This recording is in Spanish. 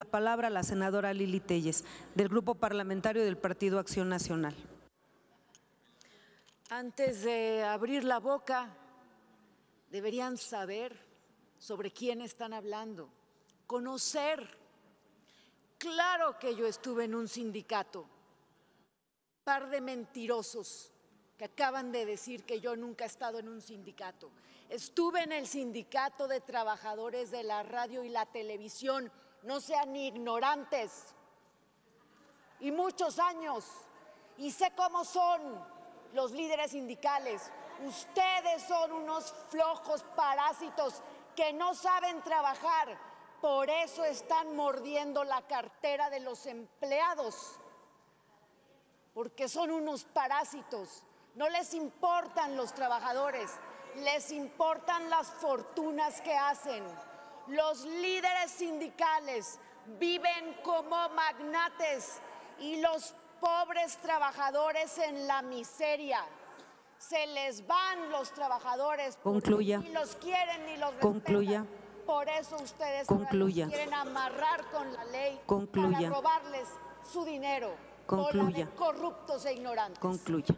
La palabra a la senadora Lili Telles, del Grupo Parlamentario del Partido Acción Nacional. Antes de abrir la boca, deberían saber sobre quién están hablando, conocer. Claro que yo estuve en un sindicato, par de mentirosos que acaban de decir que yo nunca he estado en un sindicato. Estuve en el sindicato de trabajadores de la radio y la televisión, no sean ignorantes, y muchos años, y sé cómo son los líderes sindicales. Ustedes son unos flojos parásitos que no saben trabajar, por eso están mordiendo la cartera de los empleados, porque son unos parásitos. No les importan los trabajadores, les importan las fortunas que hacen. Los líderes sindicales viven como magnates y los pobres trabajadores en la miseria. Se les van los trabajadores porque Concluya. ni los quieren ni los Concluya. respetan. Por eso ustedes los Concluya. quieren amarrar con la ley Concluya. para robarles su dinero. Concluya. Corruptos e ignorantes. Concluya.